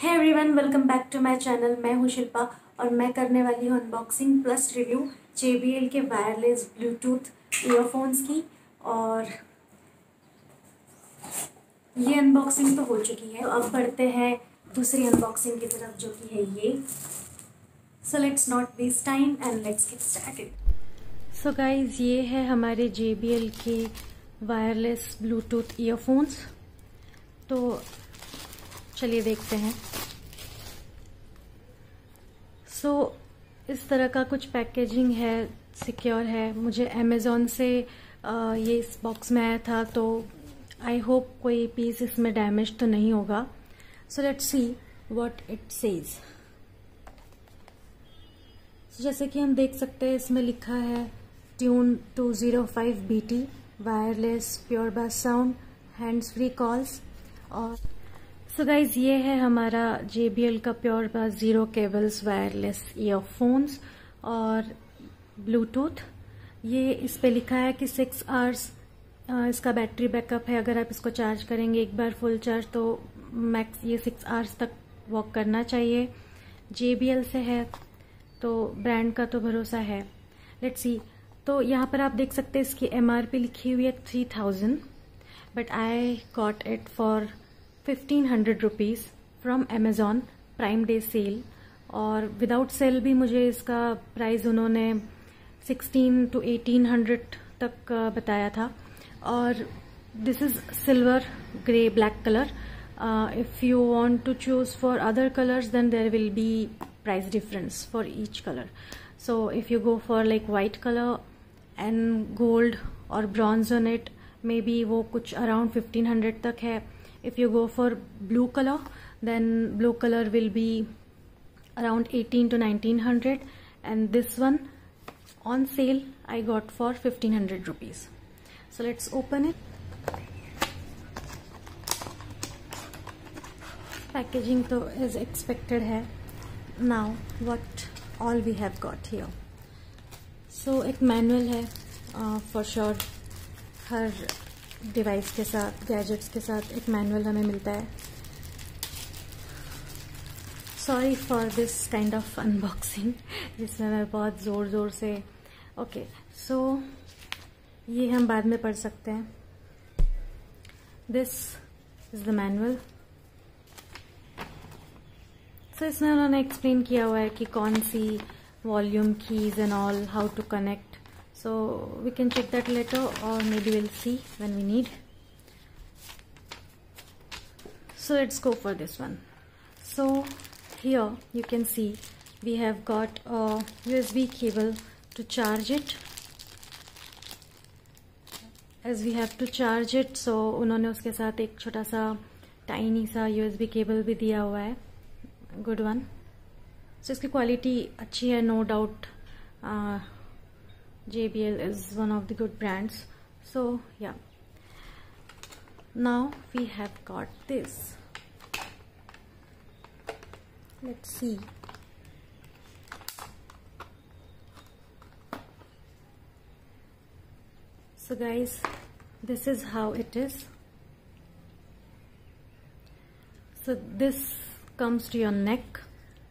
Hi everyone welcome back to my channel मैं हूँ शिल्पा और मैं करने वाली हूँ unboxing plus review J B L के वायरलेस ब्लूटूथ ईयरफोन्स की और ये अनबॉक्सिंग तो हो चुकी है। तो अब बढ़ते हैं दूसरी अनबॉक्सिंग की तरफ़ जो कि है ये। So let's not waste time and let's get started so guys ये है हमारे जे बी एल के वायरलेस ब्लूटूथ ईयरफोन्स तो चलिए देखते हैं। सो so, इस तरह का कुछ पैकेजिंग है सिक्योर है। मुझे अमेज़ोन से आ, ये इस बॉक्स में आया था तो आई होप कोई पीस इसमें डैमेज तो नहीं होगा। So let's see what it says जैसे कि हम देख सकते हैं इसमें लिखा है tune 205 BT wireless pure bass sound hands free calls और सो गाइज़ ये है हमारा JBL का pure bass zero cables wireless earphones और ब्लूटूथ ये इस पे लिखा है कि सिक्स आवर्स इसका बैटरी बैकअप है। अगर आप इसको चार्ज करेंगे एक बार फुल चार्ज तो मैक्स ये सिक्स आवर्स तक वॉक करना चाहिए। JBL से है तो ब्रांड का तो भरोसा है। लेट्स सी तो यहाँ पर आप देख सकते हैं इसकी एमआरपी लिखी हुई है three thousand but I got it for fifteen hundred rupees from Amazon Prime Day sale और विदाउट सेल भी मुझे इसका प्राइस उन्होंने सिक्सटीन टू एटीन हंड्रेड तक बताया था। और this is silver grey black colour if you want to choose for other colours then there will be price difference for each colour so if you go for like white colour and gold और bronze on it may be वो कुछ around fifteen hundred तक है। If you go for blue color then blue color will be around 18 to 1900 and this one on sale I got for 1500 rupees so let's open it packaging to is expected here now what all we have got here so एक manual है uh, for sure हर device के साथ, gadgets के साथ एक manual हमें मिलता है। Sorry for this kind of unboxing जिसमें मैं बहुत ज़ोर ज़ोर से ओके सो ये हम बाद में पढ़ सकते हैं। This is the manual so इसमें उन्होंने एक्सप्लेन किया हुआ है कि कौन सी volume keys and all how to connect so we can check that later or maybe we'll see when we need so let's go for this one so here you can see we have got a USB cable to charge it as we have to charge it so उन्होंने उसके साथ एक छोटा सा tiny सा USB cable भी दिया हुआ है गुड वन सो इसकी क्वालिटी अच्छी है no doubt JBL is one of the good brands. So yeah. Now we have got this. Let's see. So guys this is how it is. So this comes to your neck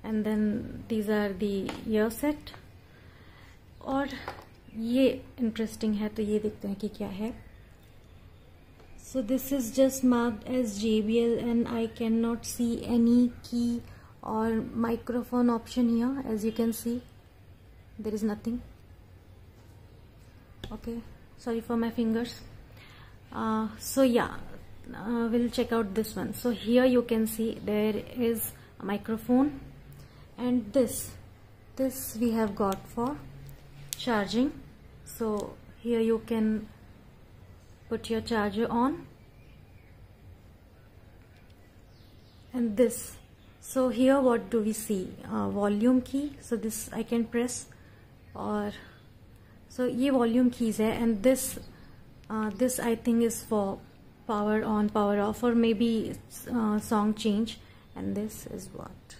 and then these are the ear set. Or ये interesting है तो ये देखते हैं कि क्या है। So this is just marked as J B L and I can not see any key और microphone option here as you can see there is nothing okay sorry for my fingers so yeah will check out this one so here you can see there is microphone and this. This we have got for charging. so here you can put your charger on. And this. So here what do we see? Uh, volume key. So this I can press. Or so ye volume keys hai. And this uh, this I think is for power on power off. Or maybe uh, song change. And this is what?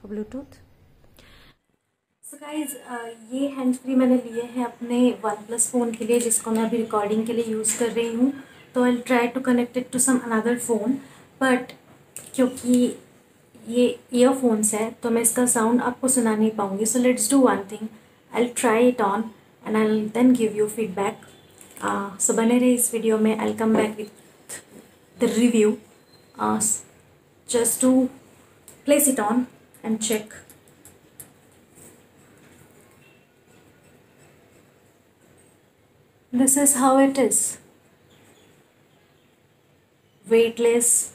For Bluetooth? Guys uh, ये hand free मैंने लिए हैं अपने one plus phone के लिए जिसको मैं अभी रिकॉर्डिंग के लिए यूज़ कर रही हूँ। तो I try to connect it to some another phone but क्योंकि ये ईयरफोन्स है तो मैं इसका साउंड आपको सुना नहीं पाऊँगी। So let's do one thing I try it on and I then give you feedback so बने रहे इस वीडियो में। I come back with the review just to place it on and check this is how it is weightless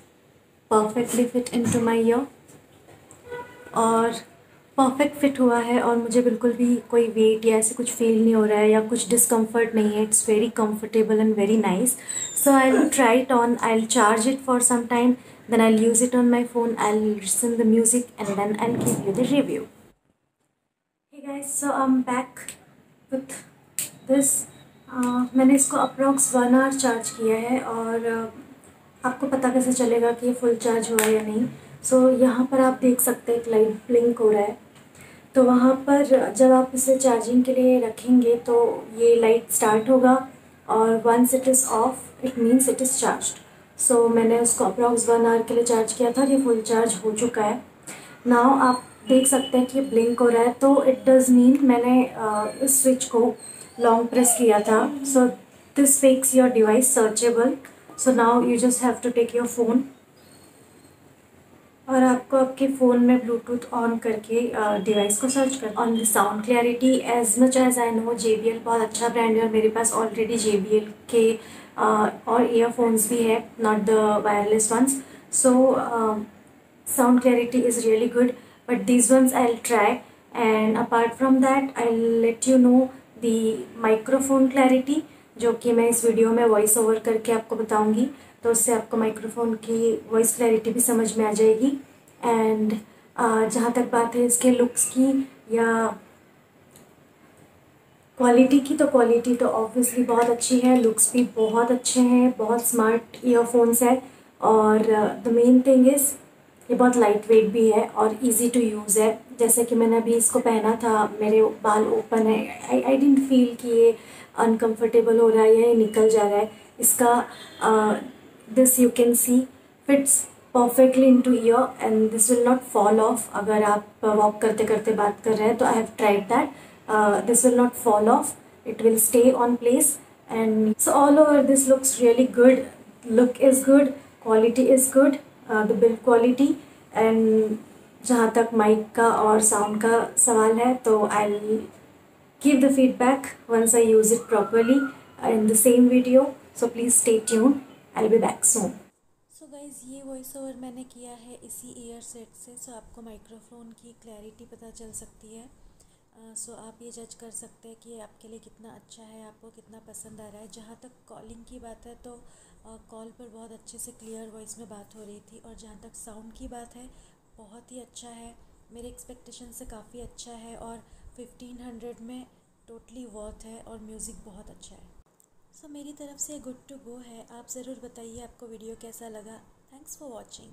perfectly fit into my ear और perfect fit हुआ है और मुझे बिल्कुल भी कोई वेट या ऐसे कुछ फील नहीं हो रहा है या कुछ डिस्कम्फर्ट नहीं है it's very comfortable and very nice so I will try it on I will charge it for some time then I'll use it on my phone I'll listen the music and then I'll give you the review hey guys so I'm back with this uh, मैंने इसको approx one hour charge किया है और आपको पता कैसे चलेगा कि ये फुल चार्ज हुआ या नहीं। सो so, यहाँ पर आप देख सकते हैं एक लाइट ब्लिंक हो रहा है। तो वहाँ पर जब आप इसे चार्जिंग के लिए रखेंगे तो ये लाइट स्टार्ट होगा और once it is off it means it is charge so मैंने उसको अप्रॉक्स वन आवर के लिए चार्ज किया था ये फुल चार्ज हो चुका है। नाउ आप देख सकते हैं कि ये ब्लिंक हो रहा है। तो इट डज़ मीन मैंने इस स्विच को लॉन्ग प्रेस किया था। So this makes your device searchable so now you just have to take your phone और आपको आपके फ़ोन में ब्लूटूथ ऑन करके डिवाइस को सर्च कर on the sound clarity as much as I know J B L बहुत अच्छा brand है और मेरे पास ऑलरेडी जे बी एल के uh, और ईयरफोन्स भी है not the wireless ones so sound clarity is really good but these ones I try and apart from that I let you know the microphone clarity जो कि मैं इस video में voice over करके आपको बताऊँगी तो उससे आपको माइक्रोफोन की वॉइस क्लैरिटी भी समझ में आ जाएगी। एंड जहाँ तक बात है इसके लुक्स की या क्वालिटी की तो क्वालिटी तो ऑब्वियसली बहुत अच्छी है। लुक्स भी बहुत अच्छे हैं, बहुत स्मार्ट ईयरफोन्स है। और द मेन थिंग इज़ ये बहुत लाइट वेट भी है और इजी टू यूज़ है। जैसे कि मैंने अभी इसको पहना था, मेरे बाल ओपन है। आई आई डेंट फील कि ये अनकम्फर्टेबल हो रहा है या ये निकल जा रहा है। इसका this you can see fits perfectly in to your and this will not fall off अगर आप वॉक करते करते बात कर रहे हैं तो I have tried that this will not fall off it will stay on place and so all over this looks really good look is good quality is good the build quality and जहाँ तक mic का और sound का सवाल है तो I give the feedback once I use it properly in the same video. So please stay tuned. I be back soon so guys ये voice over मैंने किया है इसी ईयर सेट से सो so आपको माइक्रोफोन की क्लैरिटी पता चल सकती है। सो uh, so आप ये जज कर सकते हैं कि आपके लिए कितना अच्छा है आपको कितना पसंद आ रहा है। जहाँ तक कॉलिंग की बात है तो कॉल uh, पर बहुत अच्छे से क्लियर वॉइस में बात हो रही थी और जहाँ तक साउंड की बात है बहुत ही अच्छा है। मेरे एक्सपेक्टेशन से काफ़ी अच्छा है और फिफ्टीन हंड्रेड में टोटली वर्थ है और म्यूज़िक बहुत अच्छा है। सो so, मेरी तरफ़ से गुड टू गो है। आप ज़रूर बताइए आपको वीडियो कैसा लगा। Thanks for watching